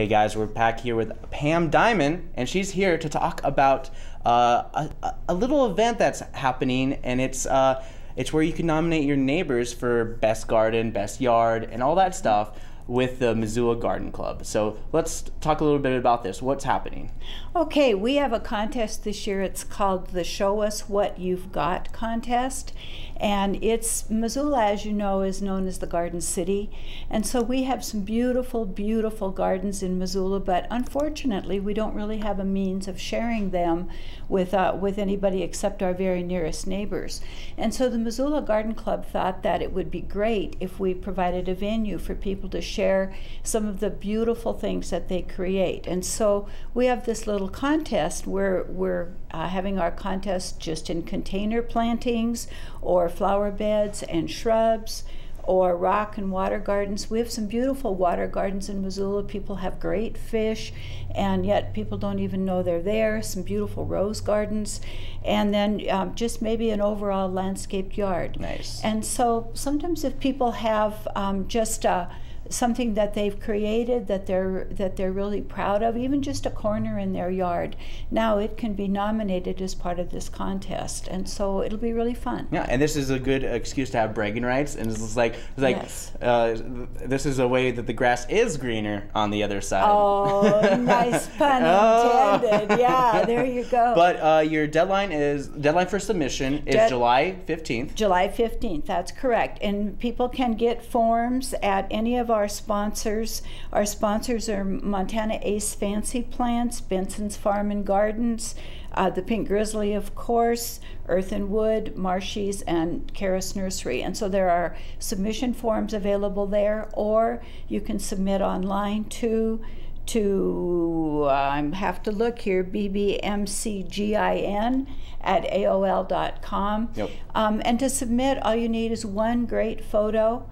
Hey guys, we're back here with Pam Diamond, and she's here to talk about uh, a, a little event that's happening, and it's uh, it's where you can nominate your neighbors for best garden, best yard, and all that stuff with the Missoula Garden Club. So let's talk a little bit about this. What's happening? Okay, we have a contest this year. It's called the Show Us What You've Got contest. And it's Missoula, as you know, is known as the Garden City. And so we have some beautiful, beautiful gardens in Missoula, but unfortunately, we don't really have a means of sharing them with, uh, with anybody except our very nearest neighbors. And so the Missoula Garden Club thought that it would be great if we provided a venue for people to share some of the beautiful things that they create. And so we have this little contest where we're uh, having our contest just in container plantings or flower beds and shrubs or rock and water gardens. We have some beautiful water gardens in Missoula. People have great fish, and yet people don't even know they're there. Some beautiful rose gardens, and then um, just maybe an overall landscaped yard. Nice. And so sometimes if people have um, just a something that they've created that they're that they're really proud of, even just a corner in their yard. Now it can be nominated as part of this contest, and so it'll be really fun. Yeah, and this is a good excuse to have bragging rights, and it's like it's like Yes. uh, this is a way that the grass is greener on the other side. Oh, nice pun Oh. intended. Yeah, there you go. But uh, your deadline is deadline for submission is Dead- July fifteenth. July 15th, that's correct. And people can get forms at any of our sponsors. Our sponsors are Montana Ace Fancy Plants, Benson's Farm and Gardens, uh, the Pink Grizzly, of course, Earth and Wood, Marshies, and Caras Nursery. And so there are submission forms available there, or you can submit online too to I have to look here bbmcgin at aol.com Yep. um, and to submit all you need is one great photo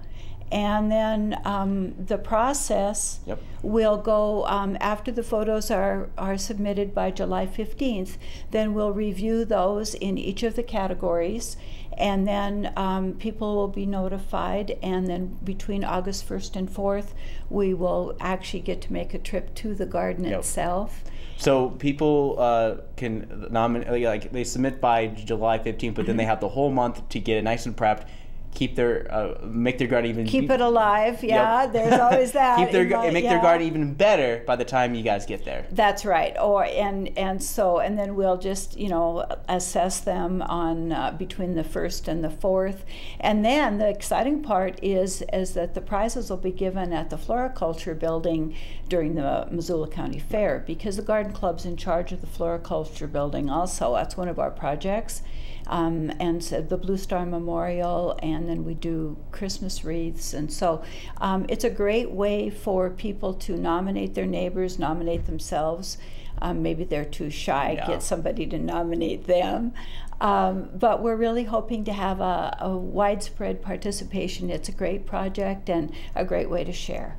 and then um, the process Yep. will go um, after the photos are, are submitted by July 15th. Then we'll review those in each of the categories, and then um, people will be notified. And then between August 1st and 4th, we will actually get to make a trip to the garden Yep. itself. So people uh, can nominate like they submit by July fifteenth, but then Mm-hmm. they have the whole month to get it nice and prepped, keep their uh, make their garden even Keep it alive, yeah. There's always that. keep their my- and make their yeah. garden even better by the time you guys get there. That's right. Or and and so and then we'll just you know assess them on uh, between the first and the fourth, and then the exciting part is is that the prizes will be given at the floriculture building during the Missoula County Fair because the garden club's in charge of the floriculture building. Also, that's one of our projects. Um, and so the Blue Star Memorial, and then we do Christmas wreaths. And so um, it's a great way for people to nominate their neighbors, nominate themselves. Um, maybe they're too shy, Yeah. get somebody to nominate them. Um, but we're really hoping to have a, a widespread participation. It's a great project and a great way to share.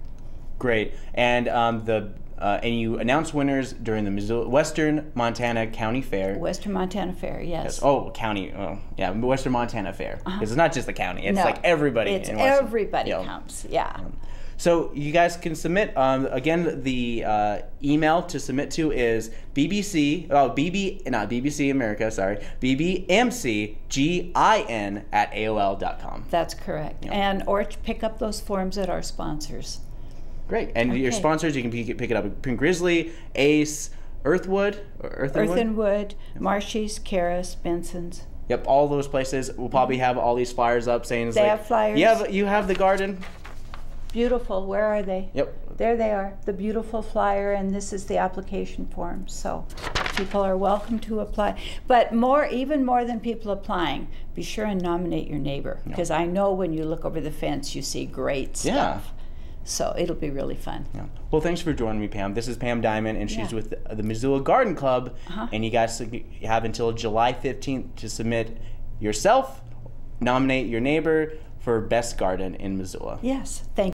Great, and um, the uh, and you announce winners during the Missoula, Western Montana County Fair. Western Montana Fair, yes. Yes. Oh, county. Oh, yeah, Western Montana Fair. 'Cause It's not just the county. It's. No, like everybody. It's in Western- everybody yeah. comes, yeah. So you guys can submit. Um, again, the uh, email to submit to is BBC. Oh, BB, not BBC America. Sorry, BBMCGIN at AOL.com. That's correct. And or pick up those forms at our sponsors. Great. And your sponsors, you can pick, pick it up at Pink Grizzly, Ace, Earthwood, or Earth and Earth Wood? and Wood, Caras, Benson's. Yep, all those places. We'll probably have all these flyers up saying They like, have flyers? You have, you have the garden. Beautiful. Where are they? Yep. There they are. The beautiful flyer, and this is the application form. So people are welcome to apply. But more, even more than people applying, be sure and nominate your neighbor because I know when you look over the fence, you see great stuff. Yeah. So it'll be really fun. Yeah. Well, thanks for joining me, Pam. This is Pam Diamond, and she's Yeah. with the, Missoula Garden Club. Uh-huh. And you guys have until July 15th to submit yourself, nominate your neighbor for best garden in Missoula. Yes. Thank